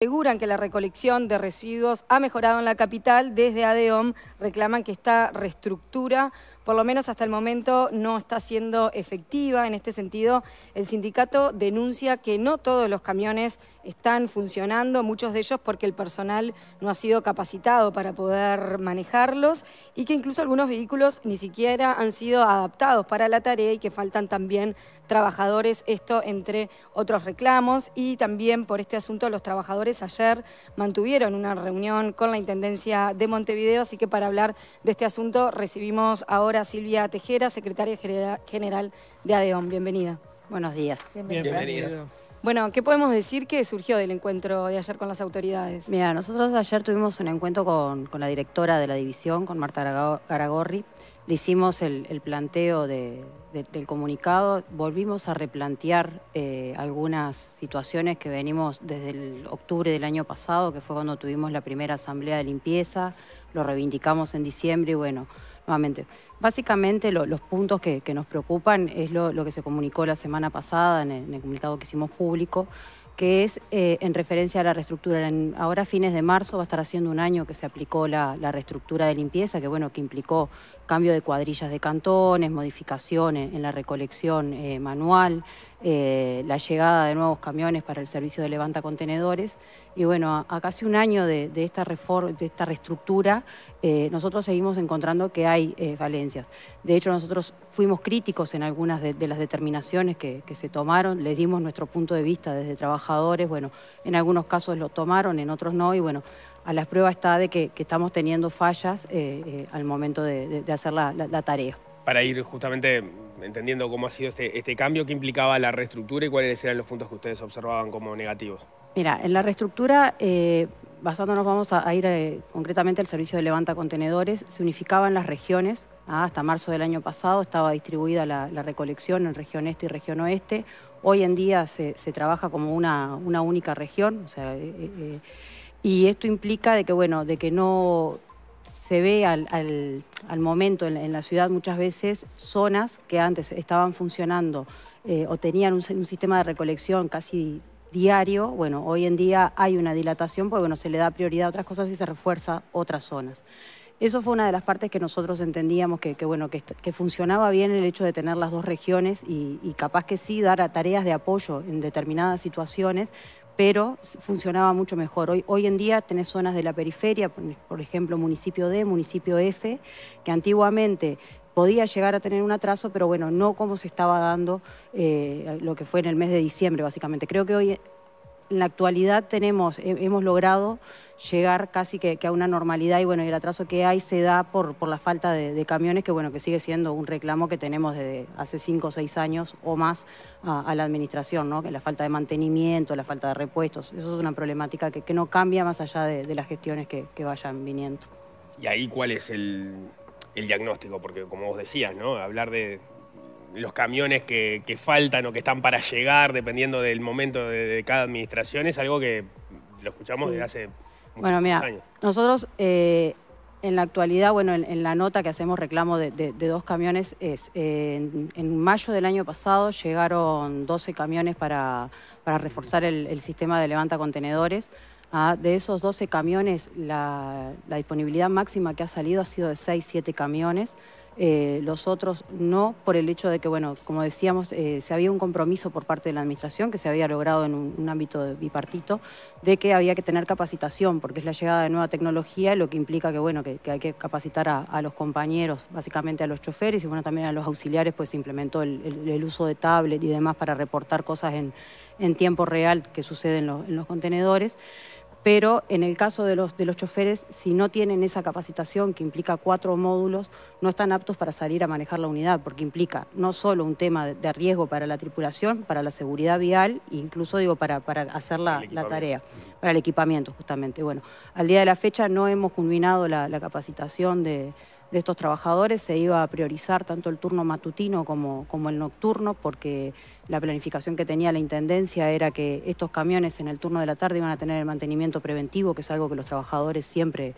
aseguran que la recolección de residuos ha mejorado en la capital, desde ADEOM reclaman que esta reestructura, por lo menos hasta el momento, no está siendo efectiva. En este sentido, el sindicato denuncia que no todos los camiones están funcionando, muchos de ellos porque el personal no ha sido capacitado para poder manejarlos y que incluso algunos vehículos ni siquiera han sido adaptados para la tarea y que faltan también trabajadores, esto entre otros reclamos y también por este asunto los trabajadores ayer mantuvieron una reunión con la Intendencia de Montevideo, así que para hablar de este asunto recibimos ahora Silvia Tejera, secretaria general de ADEON. Bienvenida. Buenos días. Bienvenida. Bueno, ¿qué podemos decir que surgió del encuentro de ayer con las autoridades? Mira, nosotros ayer tuvimos un encuentro con, la directora de la división, con Marta Garagorri. Le hicimos el, planteo del comunicado, volvimos a replantear eh, algunas situaciones que venimos desde el octubre del año pasado, que fue cuando tuvimos la primera asamblea de limpieza, lo reivindicamos en diciembre y bueno, nuevamente. Básicamente los puntos que, nos preocupan es lo, que se comunicó la semana pasada en el, comunicado que hicimos público, que es eh, en referencia a la reestructura. ahora a fines de marzo va a estar haciendo un año que se aplicó la, reestructura de limpieza, que bueno, que implicó cambio de cuadrillas de cantones, modificaciones en la recolección eh, manual, eh, la llegada de nuevos camiones para el servicio de levanta contenedores. Y bueno, a, casi un año de, esta, de esta reestructura, nosotros seguimos encontrando que hay falencias. De hecho, nosotros fuimos críticos en algunas de, las determinaciones que, que, se tomaron, les dimos nuestro punto de vista desde trabajadores, bueno, en algunos casos lo tomaron, en otros no, y bueno, a las pruebas está de que, estamos teniendo fallas eh, eh, al momento de, hacer la, tarea. Para ir justamente entendiendo cómo ha sido este, este, cambio, ¿qué implicaba la reestructura y cuáles eran los puntos que ustedes observaban como negativos? Mira, en la reestructura, eh, basándonos vamos a, ir concretamente al servicio de levanta contenedores, se unificaban las regiones, ¿ah? hasta marzo del año pasado estaba distribuida la, recolección en región este y región oeste, hoy en día se, trabaja como una, única región, o sea, y esto implica de que, bueno, de que no se ve al, momento en, la ciudad muchas veces zonas que antes estaban funcionando eh, o tenían un, sistema de recolección casi diario, bueno, hoy en día hay una dilatación porque bueno, se le da prioridad a otras cosas y se refuerza otras zonas. Eso fue una de las partes que nosotros entendíamos que, bueno, que, funcionaba bien el hecho de tener las dos regiones y, y capaz que sí dar a tareas de apoyo en determinadas situaciones, pero funcionaba mucho mejor. Hoy, hoy en día tenés zonas de la periferia, por ejemplo, municipio D, municipio F, que antiguamente podía llegar a tener un atraso, pero bueno, no como se estaba dando eh, lo que fue en el mes de diciembre, básicamente. Creo que hoy en la actualidad tenemos, hemos logrado llegar casi que, a una normalidad y bueno, el atraso que hay se da por, por la falta de, camiones, que bueno, que sigue siendo un reclamo que tenemos desde hace cinco o seis años o más a, la administración, ¿no? Que la falta de mantenimiento, la falta de repuestos, eso es una problemática que, no cambia más allá de, las gestiones que, vayan viniendo. ¿Y ahí cuál es el, diagnóstico? Porque como vos decías, ¿no? Hablar de, los camiones que, faltan o que están para llegar, dependiendo del momento de, cada administración, es algo que lo escuchamos desde hace bueno, mira, nosotros eh, en la actualidad, bueno, en, la nota que hacemos reclamo de, dos camiones es, en, mayo del año pasado llegaron 12 camiones para, reforzar el, sistema de levanta contenedores. Ah, de esos 12 camiones, la, la disponibilidad máxima que ha salido ha sido de 6, 7 camiones. Eh, los otros no, por el hecho de que, bueno, como decíamos, eh, se había un compromiso por parte de la Administración que se había logrado en un, ámbito bipartito, de que había que tener capacitación, porque es la llegada de nueva tecnología, lo que implica que, bueno, que, hay que capacitar a, los compañeros, básicamente a los choferes y, bueno, también a los auxiliares, pues se implementó el, uso de tablet y demás para reportar cosas en, tiempo real que suceden en los contenedores pero en el caso de los, de los choferes, si no tienen esa capacitación que implica cuatro módulos, no están aptos para salir a manejar la unidad, porque implica no solo un tema de riesgo para la tripulación, para la seguridad vial, incluso digo para, para hacer la, tarea, para el equipamiento justamente. Bueno, al día de la fecha no hemos culminado la, capacitación de, estos trabajadores, se iba a priorizar tanto el turno matutino como, como el nocturno, porque la planificación que tenía la Intendencia era que estos camiones en el turno de la tarde iban a tener el mantenimiento preventivo, que es algo que los trabajadores siempre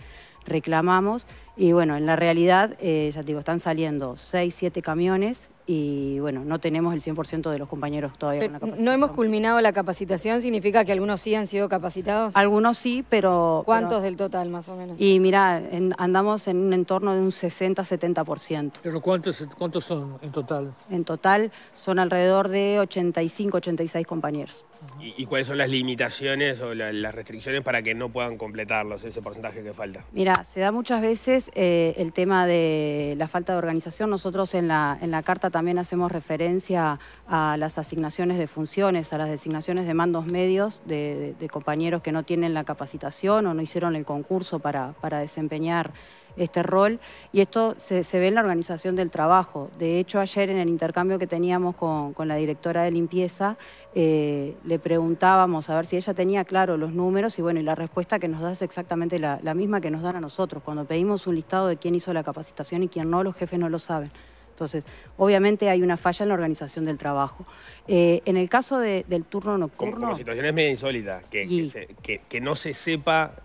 reclamamos. Y bueno, en la realidad, eh, ya digo, están saliendo 6, 7 camiones y bueno, no tenemos el 100% de los compañeros todavía con la capacitación. ¿No hemos culminado la capacitación? ¿Significa que algunos sí han sido capacitados? Algunos sí, pero... ¿Cuántos del total más o menos? Y mira, andamos en un entorno de un 60-70%. ¿Pero cuántos, cuántos son en total? En total son alrededor de 85-86 compañeros. ¿Y, cuáles son las limitaciones o las restricciones para que no puedan completarlos, ese porcentaje que falta? Mira, se da muchas veces eh, el tema de la falta de organización. Nosotros en la, en la carta también hacemos referencia a las asignaciones de funciones, a las designaciones de mandos medios de, compañeros que no tienen la capacitación o no hicieron el concurso para, para desempeñar este rol y esto se, ve en la organización del trabajo. De hecho, ayer en el intercambio que teníamos con, la directora de limpieza, eh, le preguntábamos a ver si ella tenía claro los números y bueno, y la respuesta que nos da es exactamente la, misma que nos dan a nosotros. Cuando pedimos un listado de quién hizo la capacitación y quién no, los jefes no lo saben. Entonces, obviamente hay una falla en la organización del trabajo. Eh, en el caso del turno nocturno... Como, situación es medio insólita, que, que no se sepa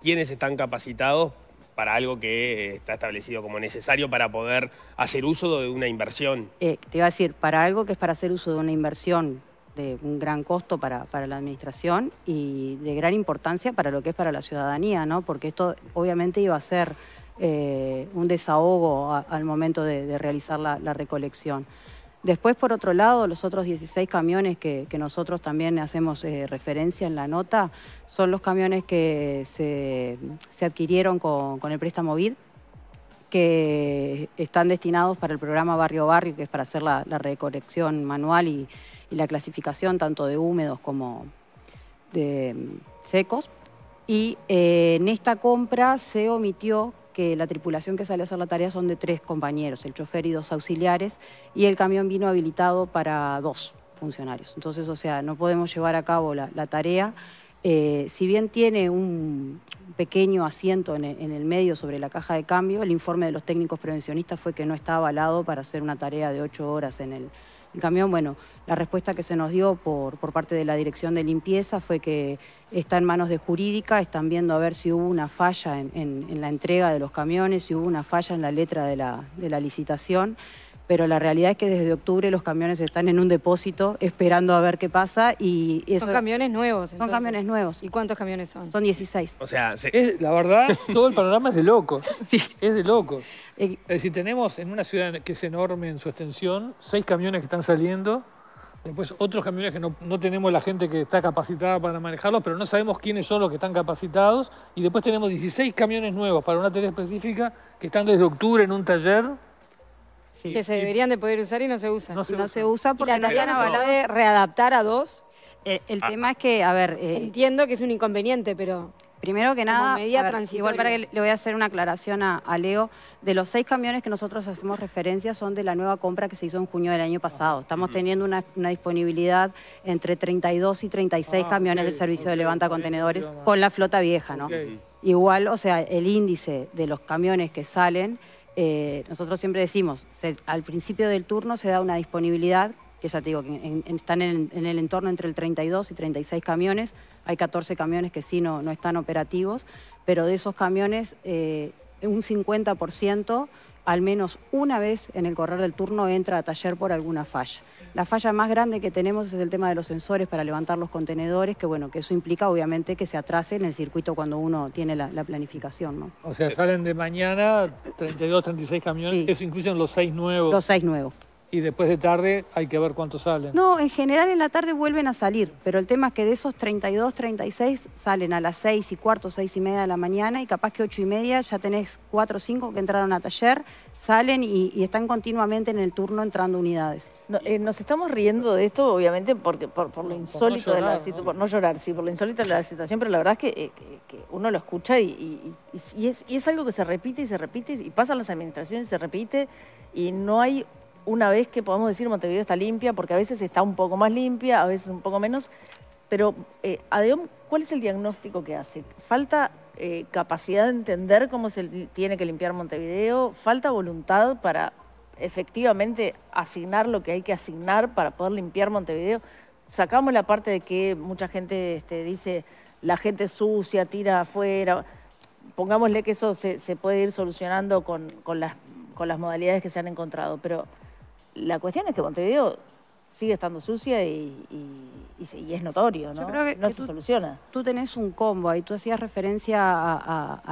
quiénes están capacitados para algo que está establecido como necesario para poder hacer uso de una inversión. Eh, te iba a decir, para algo que es para hacer uso de una inversión de un gran costo para, la administración y de gran importancia para lo que es para la ciudadanía, ¿no? Porque esto obviamente iba a ser eh, un desahogo al momento de, realizar la recolección. Después, por otro lado, los otros 16 camiones que, nosotros también hacemos eh, referencia en la nota son los camiones que se, adquirieron con, el préstamo BID, que están destinados para el programa Barrio Barrio, que es para hacer la, recolección manual y, la clasificación tanto de húmedos como de secos. Y eh, en esta compra se omitió que la tripulación que sale a hacer la tarea son de tres compañeros, el chofer y dos auxiliares, y el camión vino habilitado para dos funcionarios. Entonces, o sea, no podemos llevar a cabo la, tarea. Eh, si bien tiene un pequeño asiento en el, medio sobre la caja de cambio, el informe de los técnicos prevencionistas fue que no está avalado para hacer una tarea de ocho horas en el, el camión. Bueno, la respuesta que se nos dio por, por parte de la Dirección de Limpieza fue que está en manos de jurídica, están viendo a ver si hubo una falla en, la entrega de los camiones, si hubo una falla en la letra de la, de la licitación pero la realidad es que desde octubre los camiones están en un depósito esperando a ver qué pasa y Son camiones nuevos. Son camiones nuevos. ¿Y cuántos camiones son? Son 16. O sea, la verdad, todo el panorama es de locos. Es de locos. Eh, es decir, tenemos en una ciudad que es enorme en su extensión, seis camiones que están saliendo, después otros camiones que no, no tenemos la gente que está capacitada para manejarlos, pero no sabemos quiénes son los que están capacitados, y después tenemos 16 camiones nuevos para una tarea específica que están desde octubre en un taller que se deberían de poder usar y no se usan. No se, usa porque ¿Y la no avalado de readaptar a dos. Eh, el ah. tema es que, a ver... Eh, Entiendo que es un inconveniente, pero... Primero que nada, igual para que le voy a hacer una aclaración a, Leo, de los seis camiones que nosotros hacemos referencia son de la nueva compra que se hizo en junio del año pasado. Estamos teniendo una, disponibilidad entre 32 y 36 ah, camiones del servicio de levanta contenedores con la flota vieja, ¿no? Igual, o sea, el índice de los camiones que salen eh, nosotros siempre decimos, al principio del turno se da una disponibilidad, que ya te digo, están en, el entorno entre el 32 y 36 camiones, hay 14 camiones que sí no, están operativos, pero de esos camiones eh, un 50% al menos una vez en el correr del turno entra a taller por alguna falla. La falla más grande que tenemos es el tema de los sensores para levantar los contenedores, que bueno, que eso implica obviamente que se atrase en el circuito cuando uno tiene la, planificación. ¿no? O sea, salen de mañana 32, 36 camiones, eso incluyen los seis nuevos. Los seis nuevos y después de tarde hay que ver cuántos salen. No, en general en la tarde vuelven a salir, pero el tema es que de esos 32, 36 salen a las 6 y cuarto, 6 y media de la mañana y capaz que 8 y media ya tenés 4 o 5 que entraron a taller, salen y, están continuamente en el turno entrando unidades. Eh, nos estamos riendo de esto, obviamente, porque por, lo insólito de la situación, por no llorar, sí, por lo insólito de la situación, pero la verdad es que, eh, uno lo escucha y, es, y es algo que se repite y se repite y pasa las administraciones y se repite y no hay una vez que podamos decir Montevideo está limpia, porque a veces está un poco más limpia, a veces un poco menos, pero eh, ¿cuál es el diagnóstico que hace? ¿Falta eh, capacidad de entender cómo se tiene que limpiar Montevideo? ¿Falta voluntad para efectivamente asignar lo que hay que asignar para poder limpiar Montevideo? Sacamos la parte de que mucha gente este, dice la gente sucia, tira afuera. Pongámosle que eso se, puede ir solucionando con, las, con las modalidades que se han encontrado, pero la cuestión es que Montevideo sigue estando sucia y, es notorio, ¿no? creo que, no se soluciona. Tú tenés un combo ahí, tú hacías referencia a,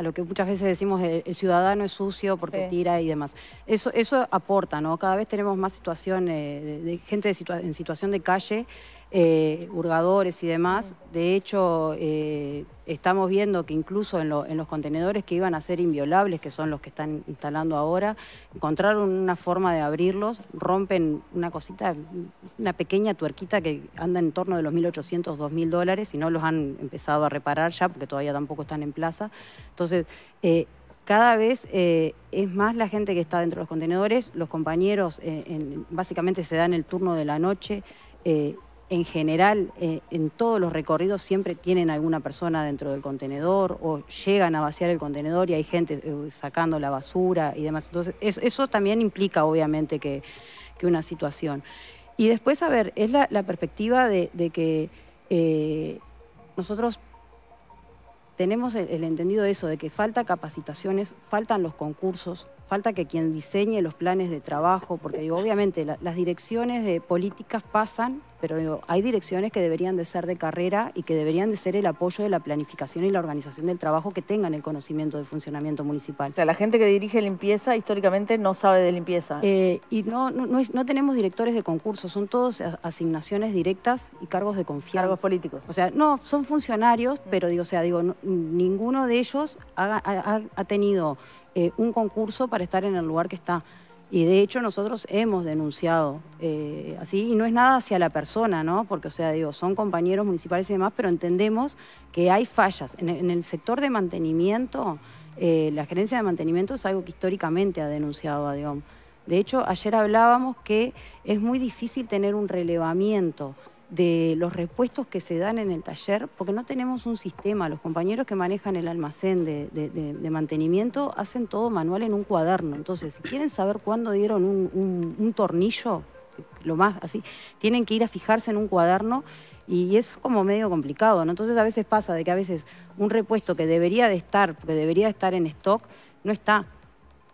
lo que muchas veces decimos el, ciudadano es sucio porque tira y demás. Eso, eso aporta, ¿no? Cada vez tenemos más situaciones de, gente en situación de calle eh, hurgadores y demás. De hecho, eh, estamos viendo que incluso en, los contenedores que iban a ser inviolables, que son los que están instalando ahora, encontraron una forma de abrirlos, rompen una cosita, una pequeña tuerquita que anda en torno de los 1.800, 2.000 dólares y no los han empezado a reparar ya porque todavía tampoco están en plaza. Entonces, eh, cada vez es más la gente que está dentro de los contenedores, los compañeros básicamente se dan el turno de la noche, en general, eh, en todos los recorridos siempre tienen alguna persona dentro del contenedor o llegan a vaciar el contenedor y hay gente eh, sacando la basura y demás. Entonces, eso, también implica, obviamente, que, una situación. Y después, a ver, es la, perspectiva de, que eh, nosotros tenemos el, entendido de eso, de que falta capacitaciones, faltan los concursos, falta que quien diseñe los planes de trabajo, porque digo, obviamente las direcciones de políticas pasan, pero hay direcciones que deberían de ser de carrera y que deberían de ser el apoyo de la planificación y la organización del trabajo que tengan el conocimiento del funcionamiento municipal. O sea, la gente que dirige limpieza históricamente no sabe de limpieza. Eh, y no, no, tenemos directores de concursos, son todos asignaciones directas y cargos de confianza. Cargos políticos. O sea, no, son funcionarios, pero digo, o sea, digo, ninguno de ellos ha tenido eh, un concurso para estar en el lugar que está. Y de hecho nosotros hemos denunciado eh, así, y no es nada hacia la persona, ¿no? Porque, o sea, digo, son compañeros municipales y demás, pero entendemos que hay fallas. En, el sector de mantenimiento, eh, la gerencia de mantenimiento es algo que históricamente ha denunciado a Dion. De hecho, ayer hablábamos que es muy difícil tener un relevamiento de los repuestos que se dan en el taller, porque no tenemos un sistema. Los compañeros que manejan el almacén de, mantenimiento hacen todo manual en un cuaderno. Entonces, si quieren saber cuándo dieron un, tornillo, lo más así, tienen que ir a fijarse en un cuaderno y es como medio complicado, ¿no? Entonces a veces pasa de que a veces un repuesto que debería de estar, que debería estar en stock, no está.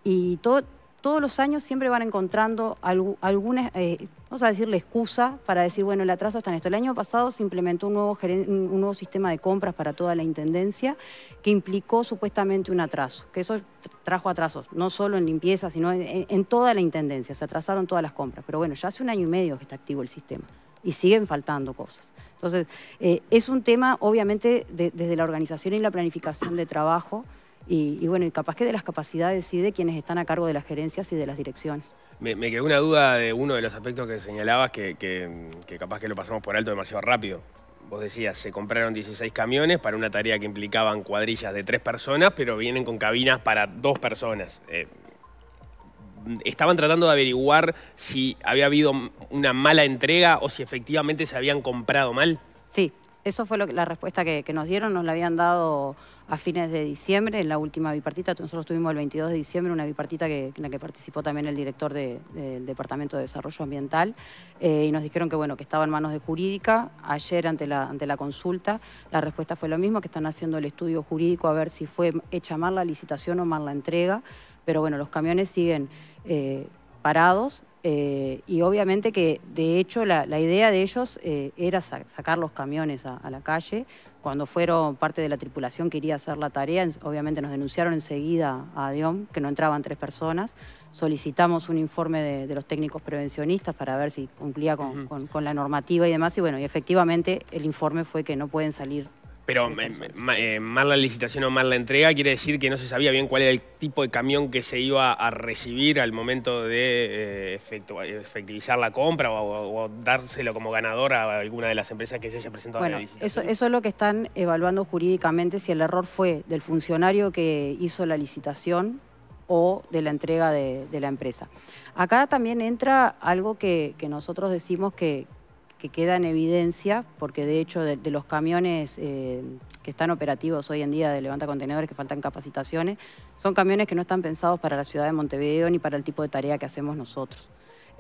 Y todo, todos los años siempre van encontrando alguna, eh, vamos a decir, la excusa para decir, bueno, el atraso está en esto. El año pasado se implementó un nuevo, un nuevo sistema de compras para toda la Intendencia que implicó supuestamente un atraso, que eso trajo atrasos, no solo en limpieza, sino en, toda la Intendencia, se atrasaron todas las compras. Pero bueno, ya hace un año y medio que está activo el sistema y siguen faltando cosas. Entonces, eh, es un tema, obviamente, desde la organización y la planificación de trabajo, y, bueno, y capaz que de las capacidades sí de quienes están a cargo de las gerencias y de las direcciones. Me, quedó una duda de uno de los aspectos que señalabas que, que, capaz que lo pasamos por alto demasiado rápido. Vos decías, se compraron 16 camiones para una tarea que implicaban cuadrillas de tres personas, pero vienen con cabinas para dos personas. Eh, estaban tratando de averiguar si había habido una mala entrega o si efectivamente se habían comprado mal. Sí, eso fue lo la respuesta que, nos dieron, nos la habían dado a fines de diciembre, en la última bipartita. Nosotros tuvimos el 22 de diciembre una bipartita que, en la que participó también el director del Departamento de Desarrollo Ambiental eh, y nos dijeron que, bueno, que estaba en manos de jurídica. Ayer, ante la, ante la consulta, la respuesta fue lo mismo, que están haciendo el estudio jurídico a ver si fue hecha mal la licitación o mal la entrega. Pero bueno, los camiones siguen eh, parados eh, y obviamente que, de hecho, la, idea de ellos eh, era sacar los camiones a, la calle. Cuando fueron parte de la tripulación que iría a hacer la tarea, obviamente nos denunciaron enseguida a Dion que no entraban tres personas. Solicitamos un informe de, los técnicos prevencionistas para ver si cumplía con, con, la normativa y demás. Y bueno, y efectivamente el informe fue que no pueden salir pero eh, mal la licitación o mal la entrega quiere decir que no se sabía bien cuál era el tipo de camión que se iba a recibir al momento de eh, efectivizar la compra o, dárselo como ganador a alguna de las empresas que se haya presentado en la licitación. Eso, eso es lo que están evaluando jurídicamente, si el error fue del funcionario que hizo la licitación o de la entrega de, la empresa. Acá también entra algo que nosotros decimos que, que queda en evidencia, porque de hecho de, los camiones eh, que están operativos hoy en día de levanta contenedores que faltan capacitaciones, son camiones que no están pensados para la ciudad de Montevideo ni para el tipo de tarea que hacemos nosotros.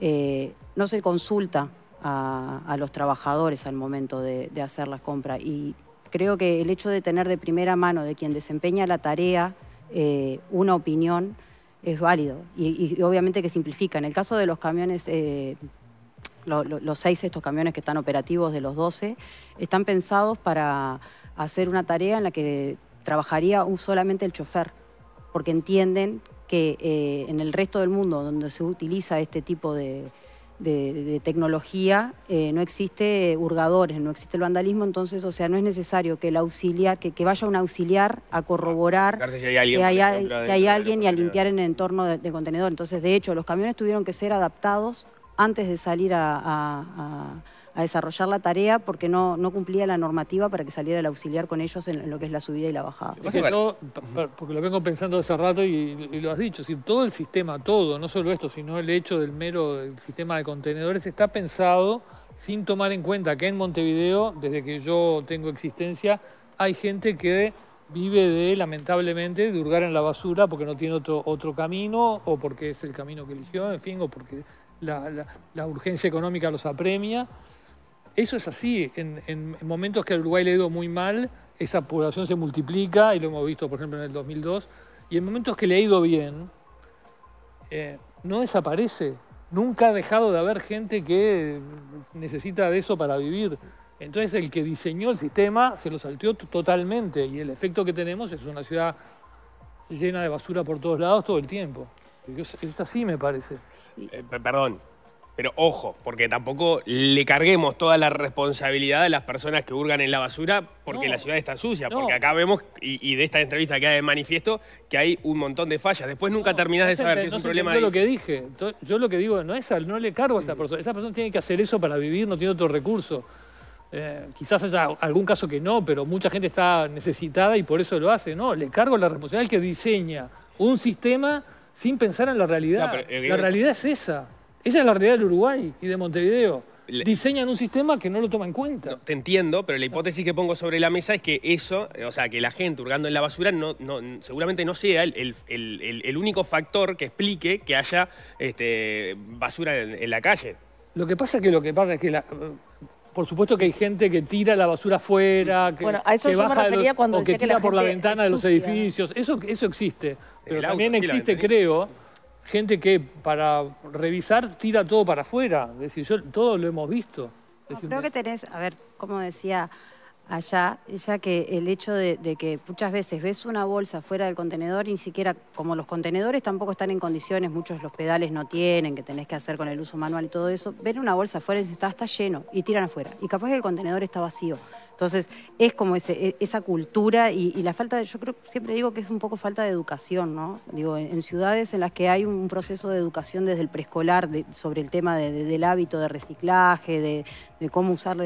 Eh, no se consulta a, los trabajadores al momento de, hacer las compras y creo que el hecho de tener de primera mano de quien desempeña la tarea eh, una opinión es válido y, obviamente que simplifica. En el caso de los camiones, los seis estos camiones que están operativos de los 12, están pensados para hacer una tarea en la que trabajaría un, solamente el chofer, porque entienden que eh, en el resto del mundo donde se utiliza este tipo de, tecnología eh, no existe hurgadores, no existe el vandalismo, entonces, o sea, no es necesario que el auxiliar, que, vaya un auxiliar a corroborar que hay alguien, y a limpiar en el entorno de, contenedor. Entonces, de hecho, los camiones tuvieron que ser adaptados antes de salir a a desarrollar la tarea porque no, no cumplía la normativa para que saliera el auxiliar con ellos en, lo que es la subida y la bajada. porque lo vengo pensando hace rato y, lo has dicho, si todo el sistema, todo, no solo esto, sino el hecho del mero sistema de contenedores está pensado sin tomar en cuenta que en Montevideo, desde que yo tengo existencia, hay gente que vive de, lamentablemente, de hurgar en la basura porque no tiene otro, otro camino o porque es el camino que eligió, en fin, o porque la, la urgencia económica los apremia. Eso es así. En, momentos que al Uruguay le ha ido muy mal, esa población se multiplica, y lo hemos visto, por ejemplo, en el 2002. Y en momentos que le ha ido bien, eh, no desaparece. Nunca ha dejado de haber gente que necesita de eso para vivir. Entonces el que diseñó el sistema se lo salteó totalmente y el efecto que tenemos es una ciudad llena de basura por todos lados todo el tiempo. Es, así, me parece. Eh, perdón, pero ojo, porque tampoco le carguemos toda la responsabilidad a las personas que hurgan en la basura porque la ciudad está sucia. Porque acá vemos, y, de esta entrevista que hay de manifiesto, que hay un montón de fallas. Después nunca terminás de saber si es un problema de... lo que dije. Yo lo que digo, no es no le cargo a esa persona. Esa persona tiene que hacer eso para vivir, no tiene otro recurso. Eh, quizás haya algún caso que no, pero mucha gente está necesitada y por eso lo hace. No, le cargo la responsabilidad que diseña un sistema sin pensar en la realidad. Eh, la realidad es esa. Esa es la realidad del Uruguay y de Montevideo. Diseñan un sistema que no lo toma en cuenta. te entiendo, pero la hipótesis que pongo sobre la mesa es que eso, o sea, que la gente hurgando en la basura no, seguramente no sea el, único factor que explique que haya este, basura en, la calle. Lo que pasa es que lo que pasa es que por supuesto que hay gente que tira la basura afuera, que, bueno, a eso baja cuando o que tira por la ventana de los edificios. Eso, eso existe. Pero también existe, creo gente que para revisar tira todo para afuera. Es decir, yo, todo lo hemos visto. creo que tenés, a ver, como decía allá, ya que el hecho de, que muchas veces ves una bolsa fuera del contenedor, ni siquiera, como los contenedores tampoco están en condiciones, muchos los pedales no tienen, que tenés que hacer con el uso manual y todo eso, ven una bolsa afuera y está, está lleno y tiran afuera. Y capaz que el contenedor está vacío. Entonces, es como e, esa cultura y, la falta de, yo creo, siempre digo que es un poco falta de educación, ¿no? Digo, en, ciudades en las que hay un proceso de educación desde el preescolar sobre el tema del hábito de reciclaje, de, cómo usar,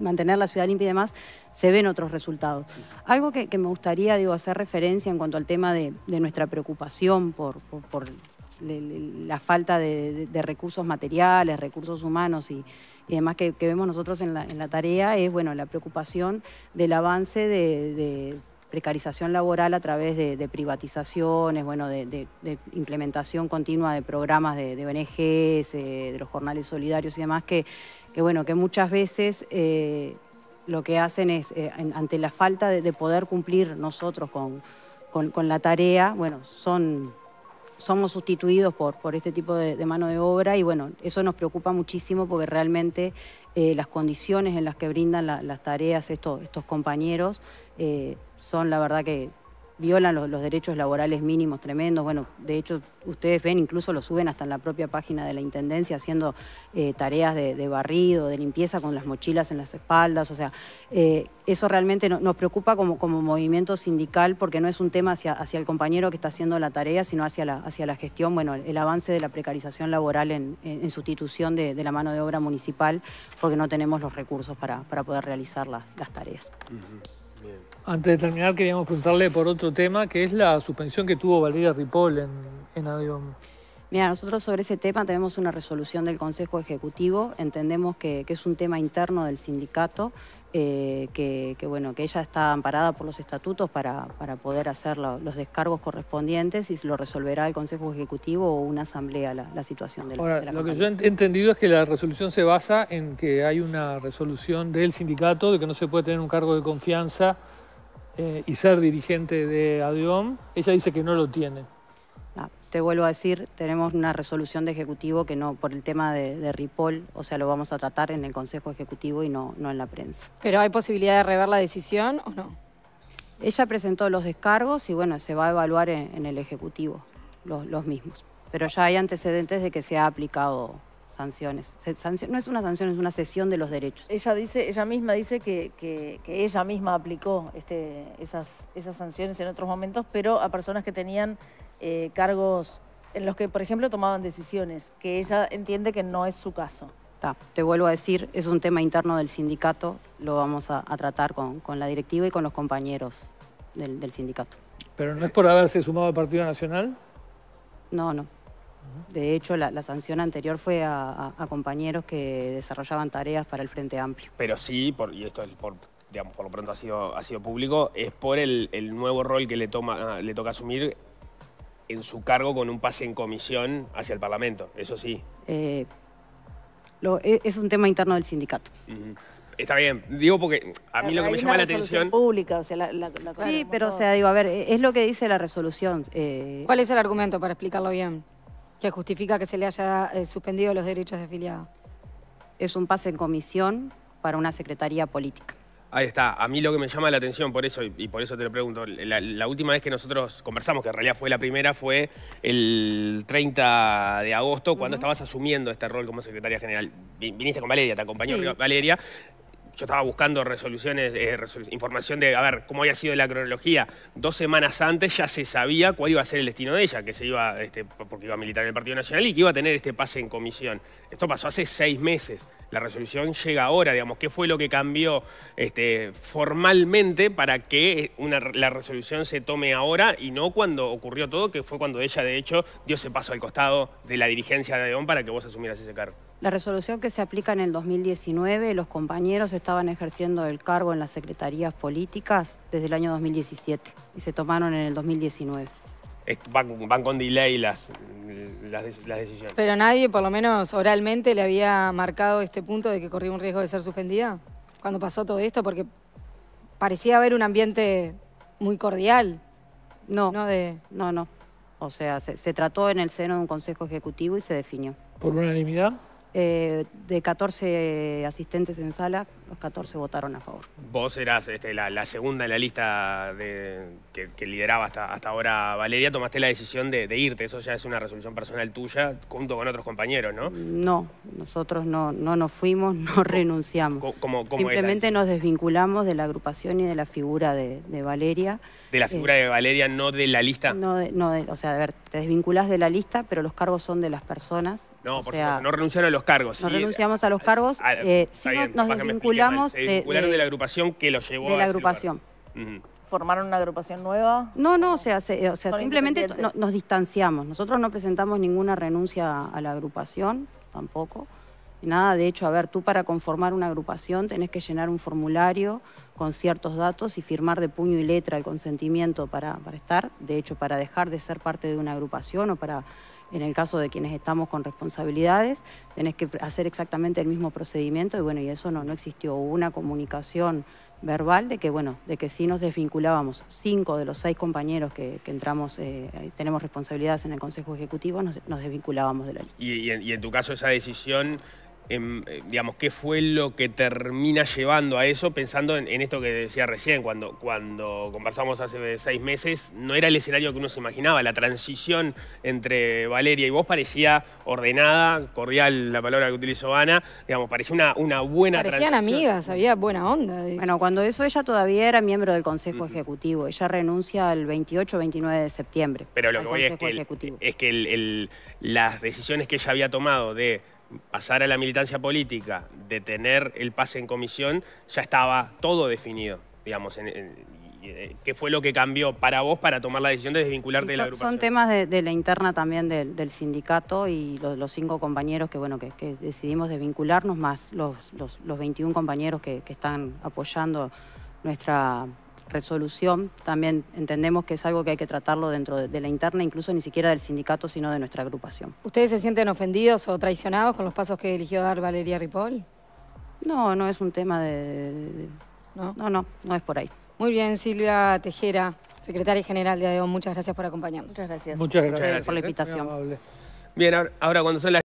mantener la ciudad limpia y demás, se ven otros resultados. Algo que, me gustaría, digo, hacer referencia en cuanto al tema de, nuestra preocupación por, la falta de recursos materiales, recursos humanos y además que, vemos nosotros en la, tarea es bueno la preocupación del avance de, precarización laboral a través de, privatizaciones, bueno, de, implementación continua de programas de, ONGs, eh, de los jornales solidarios y demás, que, bueno, que muchas veces eh, lo que hacen es, eh, ante la falta de, poder cumplir nosotros con, con la tarea, bueno, son somos sustituidos por, por este tipo de, mano de obra y bueno, eso nos preocupa muchísimo porque realmente eh, las condiciones en las que brindan las tareas estos, estos compañeros eh, son la verdad que violan los, derechos laborales mínimos tremendos. Bueno, de hecho, ustedes ven, incluso lo suben hasta en la propia página de la Intendencia, haciendo eh, tareas de, barrido, de limpieza con las mochilas en las espaldas. O sea, eh, eso realmente nos preocupa como, como movimiento sindical porque no es un tema hacia, hacia el compañero que está haciendo la tarea, sino hacia la, hacia la gestión, bueno, el avance de la precarización laboral en, sustitución de, la mano de obra municipal porque no tenemos los recursos para, poder realizar las tareas. Antes de terminar, queríamos preguntarle por otro tema, que es la suspensión que tuvo Valeria Ripoll en, en Avión. Mira, nosotros sobre ese tema tenemos una resolución del Consejo Ejecutivo, entendemos que, es un tema interno del sindicato, eh, que, bueno, que ella está amparada por los estatutos para, poder hacer los descargos correspondientes y lo resolverá el Consejo Ejecutivo o una asamblea la, situación de la, Ahora, Lo que yo he entendido es que la resolución se basa en que hay una resolución del sindicato de que no se puede tener un cargo de confianza eh, y ser dirigente de ADIOM, ella dice que no lo tiene. Ah, te vuelvo a decir, tenemos una resolución de ejecutivo que no, por el tema de, Ripoll, o sea, lo vamos a tratar en el Consejo Ejecutivo y no, no en la prensa. ¿Pero hay posibilidad de rever la decisión o no? Ella presentó los descargos y bueno, se va a evaluar en, el Ejecutivo los, los mismos. Pero ya hay antecedentes de que se ha aplicado sanciones. no es una sanción, es una cesión de los derechos. Ella dice, ella misma dice que, ella misma aplicó este, esas, esas sanciones en otros momentos, pero a personas que tenían eh, cargos en los que, por ejemplo, tomaban decisiones, que ella entiende que no es su caso. te vuelvo a decir, es un tema interno del sindicato, lo vamos a, tratar con, la directiva y con los compañeros del, del sindicato. ¿Pero no es por haberse sumado al Partido Nacional? No, no. De hecho, la, sanción anterior fue a, compañeros que desarrollaban tareas para el Frente Amplio. Pero sí, y esto es por, digamos, por lo pronto ha sido, ha sido público, es por el, nuevo rol que le, toma, le toca asumir en su cargo con un pase en comisión hacia el Parlamento, eso sí. Eh, e, es un tema interno del sindicato. Está bien, digo porque a mí lo que me llama la atención... pública, o sea, la, Sí, pero o sea, digo, a ver, es lo que dice la resolución. Eh, ¿Cuál es el argumento para explicarlo bien? Que justifica que se le haya eh, suspendido los derechos de afiliado. Es un pase en comisión para una secretaría política. Ahí está. A mí lo que me llama la atención por eso, y por eso te lo pregunto, la, última vez que nosotros conversamos, que en realidad fue la primera, fue el 30 de agosto, cuando estabas asumiendo este rol como secretaria general. Viniste con Valeria, te acompañó Valeria yo estaba buscando resoluciones, eh, información de, a ver, cómo había sido la cronología. Dos semanas antes ya se sabía cuál iba a ser el destino de ella, que se iba, este, porque iba a militar en el Partido Nacional y que iba a tener este pase en comisión. Esto pasó hace seis meses. La resolución llega ahora, digamos, ¿qué fue lo que cambió este, formalmente para que la resolución se tome ahora y no cuando ocurrió todo, que fue cuando ella, de hecho, dio ese paso al costado de la dirigencia de DEON para que vos asumieras ese cargo? La resolución que se aplica en el 2019, los compañeros estaban ejerciendo el cargo en las secretarías políticas desde el año 2017 y se tomaron en el 2019 van, con delay las, las, decisiones. Pero nadie, por lo menos oralmente, le había marcado este punto de que corría un riesgo de ser suspendida cuando pasó todo esto, porque parecía haber un ambiente muy cordial. No, no, de... no, no. O sea, se trató en el seno de un consejo ejecutivo y se definió. ¿Por unanimidad? Eh, de 14 asistentes en sala, los 14 votaron a favor. Vos eras este, la, segunda en la lista de, que, lideraba hasta, hasta ahora Valeria, tomaste la decisión de, irte, eso ya es una resolución personal tuya junto con otros compañeros, ¿no? No, nosotros no, no nos fuimos, no renunciamos. Simplemente nos desvinculamos de la agrupación y de la figura de, Valeria. De la figura de Valeria, no de la lista. No, no o sea, a ver, te desvinculás de la lista, pero los cargos son de las personas. No, por no renunciaron a los cargos. No renunciamos a los cargos, eh, nos desvinculamos. Se desvincularon de, la agrupación que los llevó de la agrupación. ¿Formaron una agrupación nueva? No, no, o sea, o sea simplemente nos distanciamos. Nosotros no presentamos ninguna renuncia a la agrupación, tampoco. Nada, de hecho, a ver, tú para conformar una agrupación tenés que llenar un formulario con ciertos datos y firmar de puño y letra el consentimiento para, para estar. De hecho, para dejar de ser parte de una agrupación o para en el caso de quienes estamos con responsabilidades, tenés que hacer exactamente el mismo procedimiento y bueno, y eso no, no existió. Una comunicación verbal de que, bueno, de que sí nos desvinculábamos. Cinco de los seis compañeros que, entramos, eh, tenemos responsabilidades en el Consejo Ejecutivo, nos, desvinculábamos de la lista. y en tu caso esa decisión eh, digamos, qué fue lo que termina llevando a eso, pensando en, esto que decía recién, cuando, cuando conversamos hace seis meses, no era el escenario que uno se imaginaba, la transición entre Valeria y vos parecía ordenada, cordial la palabra que utilizó Ana, digamos, parecía una, una buena Parecían amigas, había buena onda. Bueno, cuando eso ella todavía era miembro del Consejo Ejecutivo, ella renuncia el 28-29 de septiembre. Pero lo que voy es que, es que las decisiones que ella había tomado de pasar a la militancia política, de tener el pase en comisión, ya estaba todo definido, digamos. Eh, ¿Qué fue lo que cambió para vos para tomar la decisión de desvincularte de la agrupación? Son temas de, la interna también del, sindicato y los, cinco compañeros que, bueno, que, decidimos desvincularnos, más los, los, 21 compañeros que están apoyando nuestra resolución, también entendemos que es algo que hay que tratarlo dentro de, la interna, incluso ni siquiera del sindicato, sino de nuestra agrupación. ¿Ustedes se sienten ofendidos o traicionados con los pasos que eligió dar Valeria Ripoll? No, no es un tema de... ¿No? no, no, no es por ahí. Muy bien, Silvia Tejera. Secretaria General de ADEOM, muchas gracias por acompañarnos. Muchas gracias. Muchas gracias, gracias, por la ¿eh? invitación. Bien, ahora- ahora cuando son las